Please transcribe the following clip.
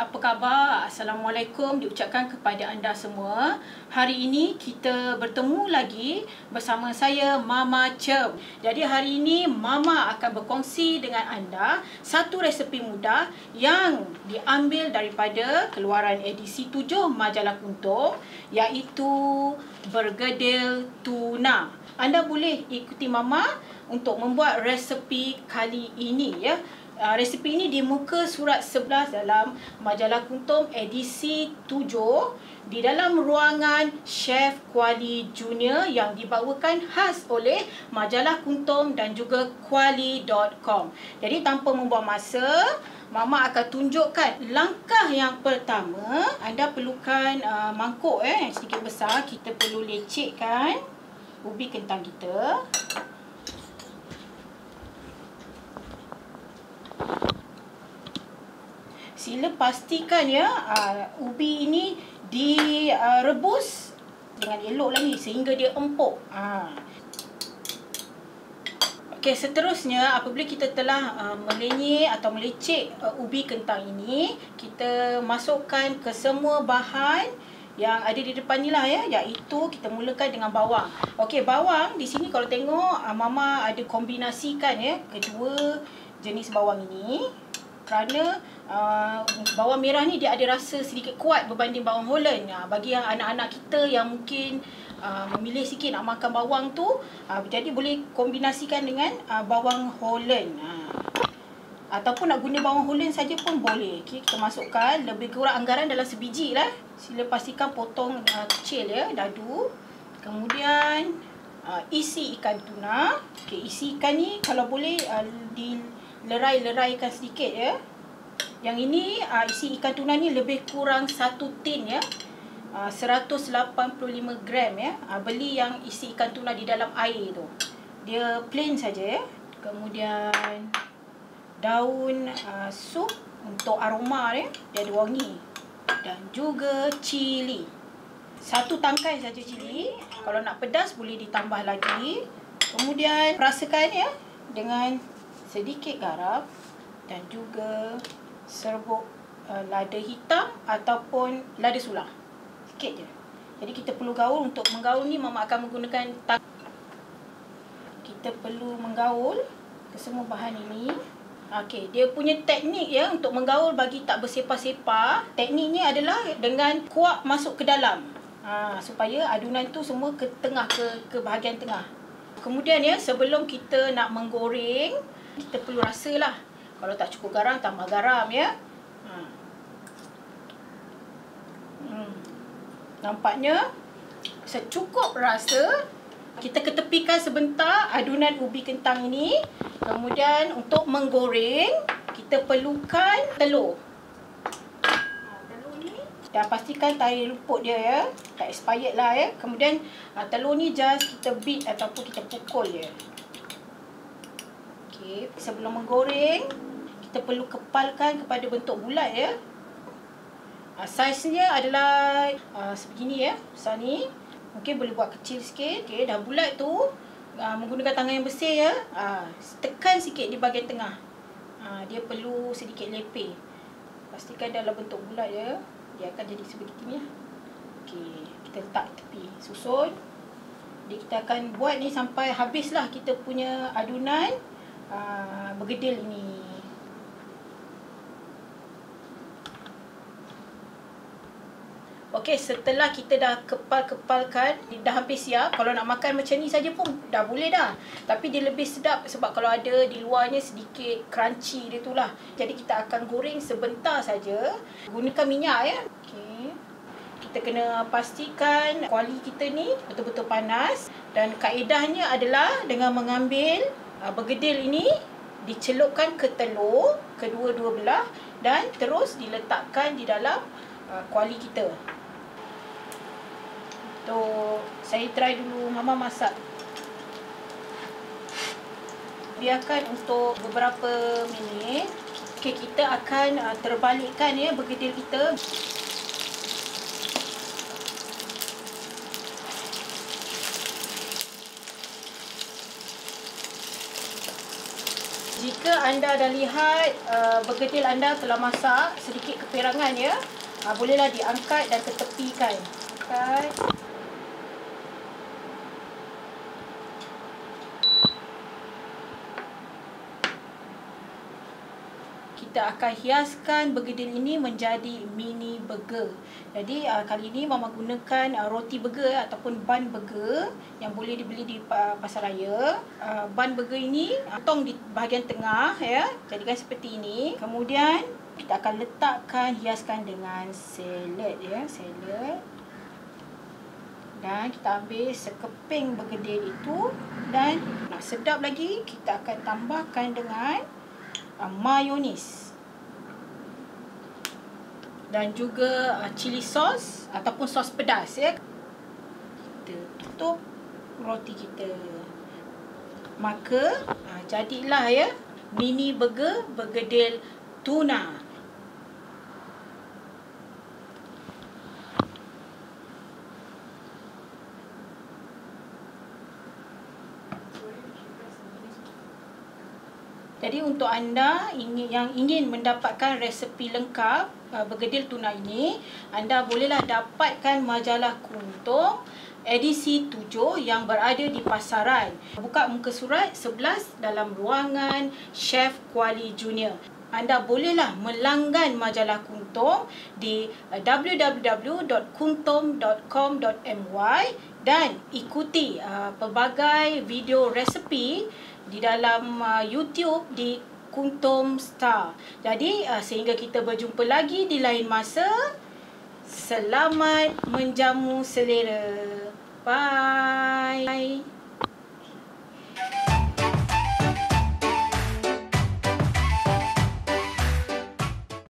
apa khabar? Assalamualaikum diucapkan kepada anda semua. Hari ini kita bertemu lagi bersama saya Mama Cem. Jadi hari ini Mama akan berkongsi dengan anda satu resepi mudah yang diambil daripada keluaran edisi 7 majalah Kuntung iaitu bergedil tuna. Anda boleh ikuti Mama untuk membuat resepi kali ini ya. Uh, resipi ini di muka surat 11 dalam majalah Kuntum edisi 7 di dalam ruangan Chef Kuali Junior yang dibawakan khas oleh majalah Kuntum dan juga kuali.com. Jadi tanpa membuang masa, Mama akan tunjukkan langkah yang pertama. Anda perlukan uh, mangkuk eh sedikit besar. Kita perlu lecekkan ubi kentang kita. Sila pastikan ya uh, ubi ini direbus dengan elok lagi sehingga dia empuk. Ha. Okey, seterusnya apabila kita telah uh, melenyek atau melecek uh, ubi kentang ini, kita masukkan ke semua bahan yang ada di depan ni lah ya, iaitu kita mulakan dengan bawang. Okey, bawang di sini kalau tengok uh, mama ada kombinasikan ya kedua jenis bawang ini kerana uh, bawang merah ni dia ada rasa sedikit kuat berbanding bawang Holland. Uh, bagi yang anak-anak kita yang mungkin uh, memilih sikit nak makan bawang tu, uh, jadi boleh kombinasikan dengan uh, bawang Holland. Uh, ataupun nak guna bawang Holland saja pun boleh. Okay, kita masukkan lebih kurang anggaran dalam sebiji lah. Sila pastikan potong uh, kecil ya, dadu. Kemudian uh, isi ikan tuna. Okay, isi ikan ni kalau boleh uh, dilerai-leraikan sedikit ya. Yang ini uh, isi ikan tuna ni lebih kurang satu tin ya. Uh, 185 gram ya. Uh, beli yang isi ikan tuna di dalam air tu. Dia plain saja ya. Kemudian daun uh, sup untuk aroma ya. Dia ada wangi. Dan juga cili. Satu tangkai saja cili. Kalau nak pedas boleh ditambah lagi. Kemudian rasakan ya dengan sedikit garam dan juga serbuk uh, lada hitam ataupun lada sulah. Sikit je. Jadi kita perlu gaul untuk menggaul ni mama akan menggunakan tang kita perlu menggaul ke semua bahan ini. Okey, dia punya teknik ya untuk menggaul bagi tak bersepah-sepah. Tekniknya adalah dengan kuak masuk ke dalam. Ha, supaya adunan tu semua ke tengah ke ke bahagian tengah. Kemudian ya sebelum kita nak menggoreng, kita perlu rasalah kalau tak cukup garam, tambah garam ya. Ha. Hmm. Nampaknya secukup rasa. Kita ketepikan sebentar adunan ubi kentang ini. Kemudian untuk menggoreng, kita perlukan telur. Ha, dan pastikan tayar luput dia ya. Tak expired lah ya. Kemudian ha, telur ni just kita beat ataupun kita pukul je. Okay, sebelum menggoreng, kita perlu kepalkan kepada bentuk bulat ya. Uh, saiznya adalah uh, sebegini ya, besar ni. Mungkin boleh buat kecil sikit. Okey, dah bulat tu uh, menggunakan tangan yang bersih ya. Uh, tekan sikit di bahagian tengah. Uh, dia perlu sedikit lepeh. Pastikan dalam bentuk bulat ya. Dia akan jadi sebegini ya. Okey, kita letak tepi. Susun. Jadi kita akan buat ni sampai habislah kita punya adunan uh, bergedil ini. Okey, setelah kita dah kepal-kepalkan, dah hampir siap. Kalau nak makan macam ni saja pun dah boleh dah. Tapi dia lebih sedap sebab kalau ada di luarnya sedikit crunchy dia tu lah. Jadi kita akan goreng sebentar saja. Gunakan minyak ya. Okey. Kita kena pastikan kuali kita ni betul-betul panas. Dan kaedahnya adalah dengan mengambil uh, bergedil ini, dicelupkan ke telur kedua-dua belah dan terus diletakkan di dalam uh, kuali kita. So, saya try dulu mama masak. Biarkan untuk beberapa minit. Okay, kita akan uh, terbalikkan ya bergedil kita. Jika anda dah lihat uh, bergedil anda telah masak sedikit keperangan ya, uh, bolehlah diangkat dan ketepikan. Angkat. Kita akan hiaskan bergedil ini menjadi mini burger. Jadi uh, kali ini mama gunakan uh, roti burger ataupun bun burger yang boleh dibeli di uh, pasar raya. Uh, bun burger ini potong di bahagian tengah ya. Jadikan seperti ini. Kemudian kita akan letakkan hiaskan dengan salad ya, salad. Dan kita ambil sekeping bergedil itu dan nak sedap lagi kita akan tambahkan dengan uh, mayonis dan juga uh, chili sauce ataupun sos pedas ya. Kita tutup roti kita. Maka uh, jadilah ya mini burger bergedil tuna. Jadi untuk anda yang ingin mendapatkan resepi lengkap uh, bergedil tuna ini, anda bolehlah dapatkan majalah Kuntung edisi 7 yang berada di pasaran. Buka muka surat 11 dalam ruangan Chef Kuali Junior. Anda bolehlah melanggan majalah Kuntung di uh, www.kuntum.com.my dan ikuti uh, pelbagai video resepi di dalam uh, YouTube di Kuntum Star. Jadi uh, sehingga kita berjumpa lagi di lain masa. Selamat menjamu selera. Bye.